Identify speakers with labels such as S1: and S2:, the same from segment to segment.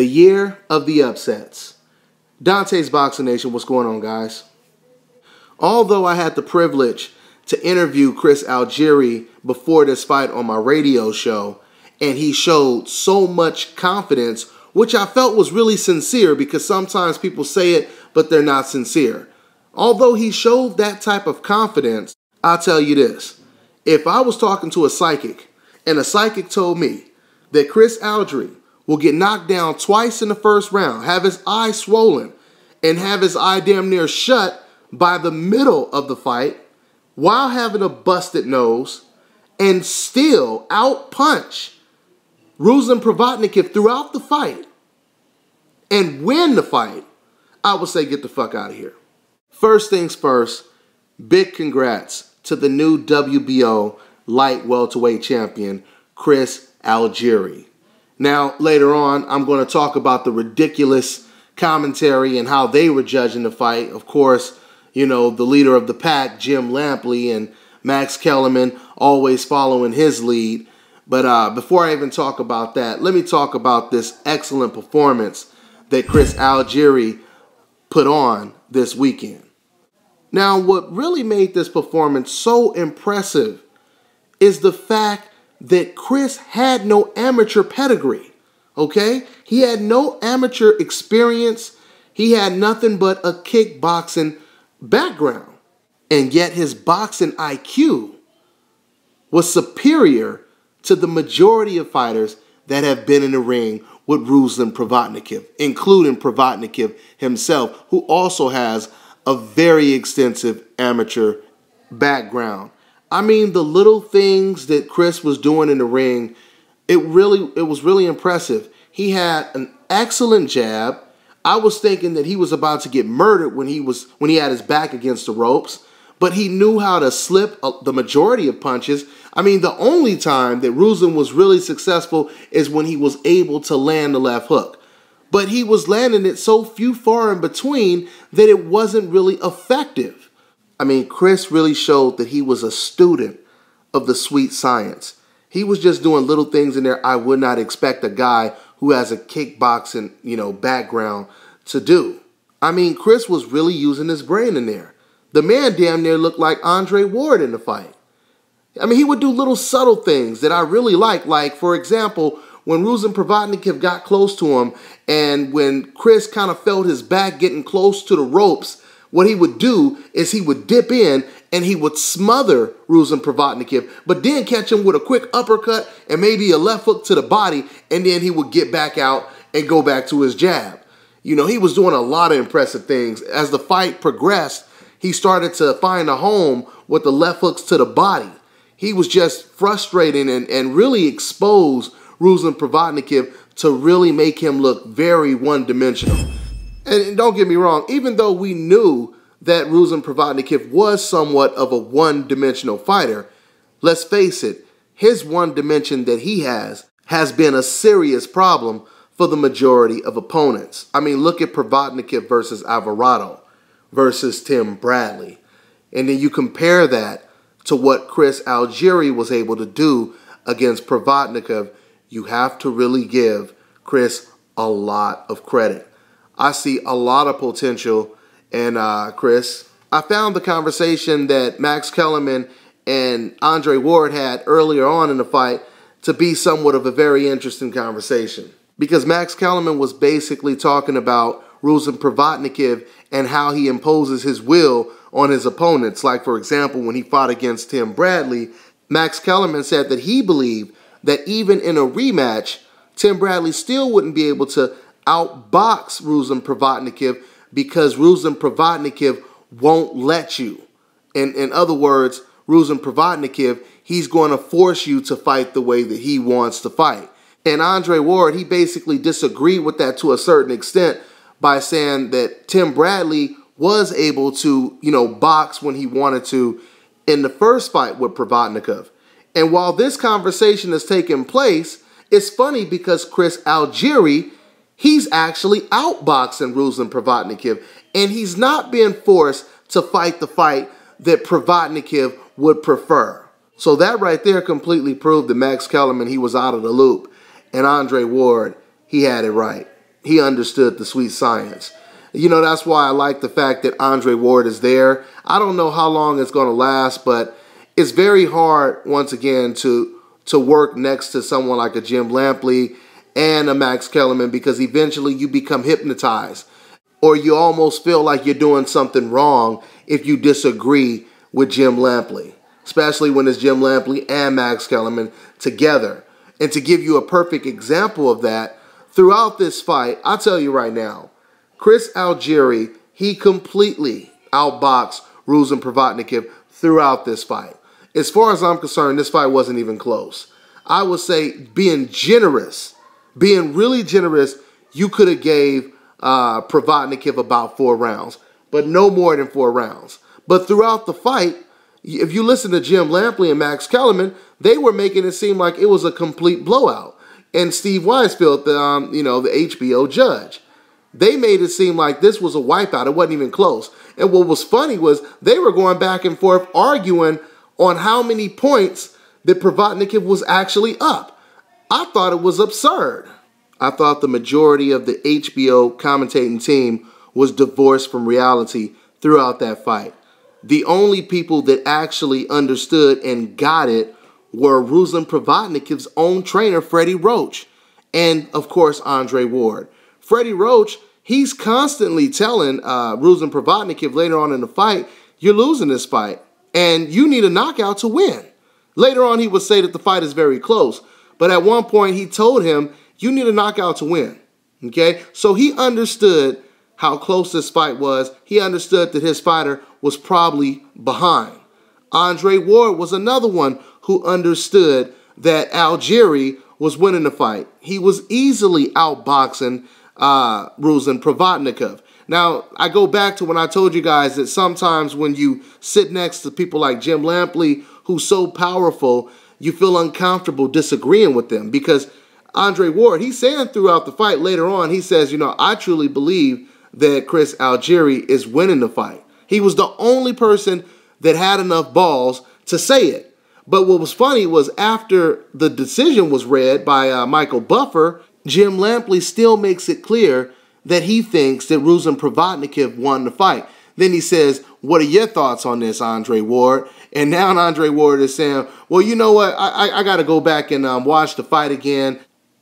S1: The year of the upsets. Dontae's Boxing Nation, what's going on, guys? Although I had the privilege to interview Chris Algieri before this fight on my radio show, and he showed so much confidence, which I felt was really sincere because sometimes people say it, but they're not sincere. Although he showed that type of confidence, I'll tell you this. If I was talking to a psychic and a psychic told me that Chris Algieri will get knocked down twice in the first round, have his eye swollen, and have his eye damn near shut by the middle of the fight while having a busted nose and still out punch Ruslan Provodnikov throughout the fight and win the fight, I would say get the fuck out of here. First things first, big congrats to the new WBO light welterweight champion, Chris Algieri. Now, later on, I'm going to talk about the ridiculous commentary and how they were judging the fight. Of course, you know, the leader of the pack, Jim Lampley, and Max Kellerman always following his lead. But uh, before I even talk about that, let me talk about this excellent performance that Chris Algieri put on this weekend. Now, what really made this performance so impressive is the fact that Chris had no amateur pedigree. Okay? He had no amateur experience. He had nothing but a kickboxing background. And yet his boxing IQ was superior to the majority of fighters that have been in the ring with Ruslan Provodnikov, including Provodnikov himself, who also has a very extensive amateur background. I mean, the little things that Chris was doing in the ring, it really it was really impressive. He had an excellent jab. I was thinking that he was about to get murdered when he was when he had his back against the ropes, but he knew how to slip uh, the majority of punches. I mean, the only time that Ruslan was really successful is when he was able to land the left hook but he was landing it so few far in between that it wasn't really effective. I mean, Chris really showed that he was a student of the sweet science. He was just doing little things in there I would not expect a guy who has a kickboxing, you know, background to do. I mean, Chris was really using his brain in there. The man damn near looked like Andre Ward in the fight. I mean, he would do little subtle things that I really like. Like, for example, when Ruslan Provodnikov got close to him and when Chris kind of felt his back getting close to the ropes, what he would do is he would dip in and he would smother Ruslan Provodnikov, but then catch him with a quick uppercut and maybe a left hook to the body, and then he would get back out and go back to his jab. You know, he was doing a lot of impressive things. As the fight progressed, he started to find a home with the left hooks to the body. He was just frustrating and, and really exposed Ruslan Provodnikov to really make him look very one-dimensional. And don't get me wrong, even though we knew that Ruslan Provodnikov was somewhat of a one-dimensional fighter, let's face it, his one dimension that he has has been a serious problem for the majority of opponents. I mean, look at Provodnikov versus Alvarado versus Tim Bradley. And then you compare that to what Chris Algieri was able to do against Provodnikov you have to really give Chris a lot of credit. I see a lot of potential in uh, Chris. I found the conversation that Max Kellerman and Andre Ward had earlier on in the fight to be somewhat of a very interesting conversation. Because Max Kellerman was basically talking about Ruslan Provodnikov and how he imposes his will on his opponents. Like, for example, when he fought against Tim Bradley, Max Kellerman said that he believed that even in a rematch, Tim Bradley still wouldn't be able to outbox Ruslan Provodnikov because Ruslan Provodnikov won't let you. In, in other words, Ruslan Provodnikov, he's going to force you to fight the way that he wants to fight. And Andre Ward, he basically disagreed with that to a certain extent by saying that Tim Bradley was able to, you know, box when he wanted to in the first fight with Provodnikov. And while this conversation is taking place, it's funny because Chris Algieri, he's actually outboxing Ruslan Provodnikov, and he's not being forced to fight the fight that Provodnikov would prefer. So that right there completely proved that Max Kellerman, he was out of the loop. And Andre Ward, he had it right. he understood the sweet science. You know, that's why I like the fact that Andre Ward is there. I don't know how long it's going to last, but it's very hard, once again, to to work next to someone like a Jim Lampley and a Max Kellerman because eventually you become hypnotized or you almost feel like you're doing something wrong if you disagree with Jim Lampley, especially when it's Jim Lampley and Max Kellerman together. And to give you a perfect example of that, throughout this fight, I'll tell you right now, Chris Algieri, he completely outboxed Ruslan Provodnikov throughout this fight. As far as I'm concerned, this fight wasn't even close. I would say being generous, being really generous, you could have gave uh, Provodnikov about four rounds, but no more than four rounds. But throughout the fight, if you listen to Jim Lampley and Max Kellerman, they were making it seem like it was a complete blowout. And Steve Weisfeld, the um, you know the HBO judge, they made it seem like this was a wipeout. It wasn't even close. And what was funny was they were going back and forth arguing on how many points that Provodnikov was actually up. I thought it was absurd. I thought the majority of the HBO commentating team was divorced from reality throughout that fight. The only people that actually understood and got it were Ruslan Provodnikov's own trainer, Freddie Roach, and of course, Andre Ward. Freddie Roach, he's constantly telling uh, Ruslan Provodnikov later on in the fight, you're losing this fight, and you need a knockout to win. Later on, he would say that the fight is very close, but at one point, he told him you need a knockout to win. Okay? So he understood how close this fight was. He understood that his fighter was probably behind. Andre Ward was another one who understood that Algieri was winning the fight. He was easily outboxing uh, Ruslan Provodnikov. Now, I go back to when I told you guys that sometimes when you sit next to people like Jim Lampley, who's so powerful, you feel uncomfortable disagreeing with them because Andre Ward, he's saying throughout the fight later on, he says, you know, I truly believe that Chris Algieri is winning the fight. He was the only person that had enough balls to say it. But what was funny was after the decision was read by uh, Michael Buffer, Jim Lampley still makes it clear that he thinks that Ruslan Provodnikov won the fight. Then he says, What are your thoughts on this, Andre Ward? And now Andre Ward is saying, Well, you know what? I, I, I got to go back and um, watch the fight again.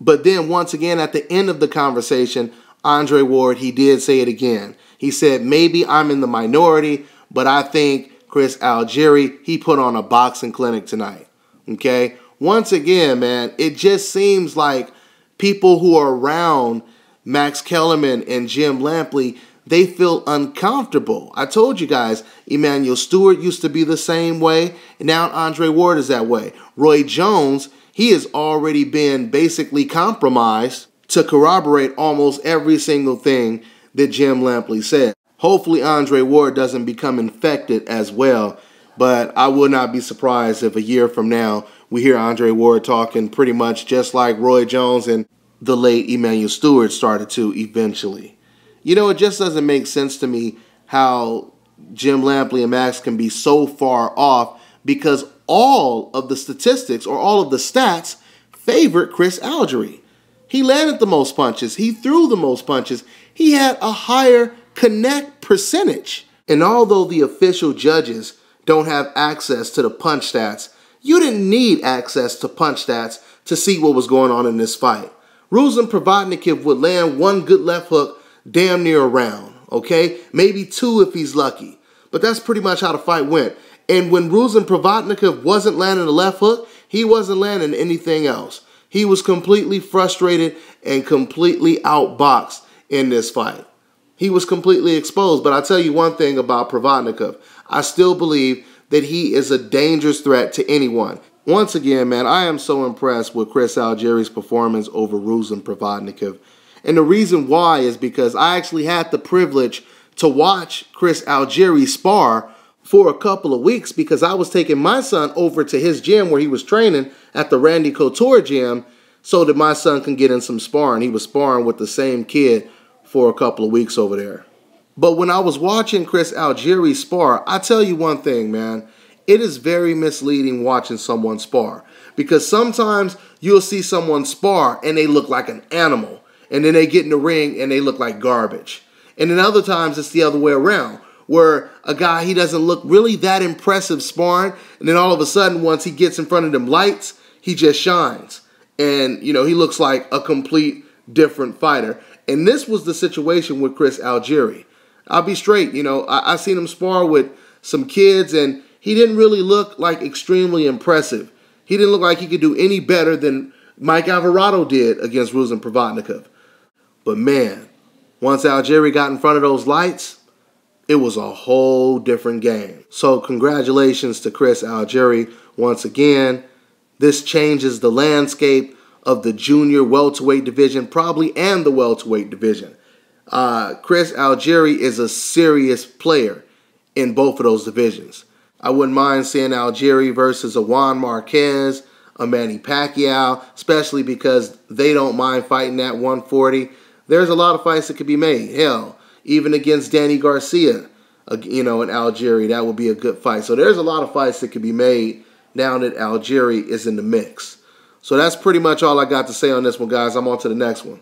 S1: But then once again, at the end of the conversation, Andre Ward, he did say it again. He said, maybe I'm in the minority, but I think Chris Algieri, he put on a boxing clinic tonight. Okay? Once again, man, it just seems like people who are around Max Kellerman and Jim Lampley, they feel uncomfortable. I told you guys, Emanuel Steward used to be the same way, now Andre Ward is that way. Roy Jones, he has already been basically compromised to corroborate almost every single thing that Jim Lampley said. Hopefully, Andre Ward doesn't become infected as well, but I would not be surprised if a year from now we hear Andre Ward talking pretty much just like Roy Jones and the late Emanuel Steward started to eventually. You know, it just doesn't make sense to me how Jim Lampley and Max can be so far off because all of the statistics or all of the stats favored Chris Algieri. He landed the most punches, he threw the most punches, he had a higher connect percentage. And although the official judges don't have access to the punch stats, you didn't need access to punch stats to see what was going on in this fight. Ruslan Provodnikov would land one good left hook damn near a round, okay? Maybe two if he's lucky. But that's pretty much how the fight went. And when Ruslan Provodnikov wasn't landing the left hook, he wasn't landing anything else. He was completely frustrated and completely outboxed in this fight. He was completely exposed. But I tell you one thing about Provodnikov. I still believe that he is a dangerous threat to anyone. Once again, man, I am so impressed with Chris Algieri's performance over Ruslan Provodnikov. And the reason why is because I actually had the privilege to watch Chris Algieri spar for a couple of weeks because I was taking my son over to his gym where he was training at the Randy Couture gym so that my son can get in some sparring. He was sparring with the same kid for a couple of weeks over there. But when I was watching Chris Algieri spar, I tell you one thing, man. It is very misleading watching someone spar because sometimes you'll see someone spar and they look like an animal. And then they get in the ring and they look like garbage. And then other times it's the other way around, where a guy he doesn't look really that impressive sparring, and then all of a sudden once he gets in front of them lights, he just shines. And you know, he looks like a complete different fighter. And this was the situation with Chris Algieri. I'll be straight, you know, I, I seen him spar with some kids and he didn't really look like extremely impressive. He didn't look like he could do any better than Mike Alvarado did against Ruslan Provodnikov. But man, once Algieri got in front of those lights, it was a whole different game. So congratulations to Chris Algieri once again. This changes the landscape of the junior welterweight division, probably, and the welterweight division. Uh, Chris Algieri is a serious player in both of those divisions. I wouldn't mind seeing Algieri versus a Juan Marquez, a Manny Pacquiao, especially because they don't mind fighting at 140. There's a lot of fights that could be made. Hell, even against Danny Garcia, uh, you know, in Algieri, that would be a good fight. So there's a lot of fights that could be made now that Algieri is in the mix. So that's pretty much all I got to say on this one, guys. I'm on to the next one.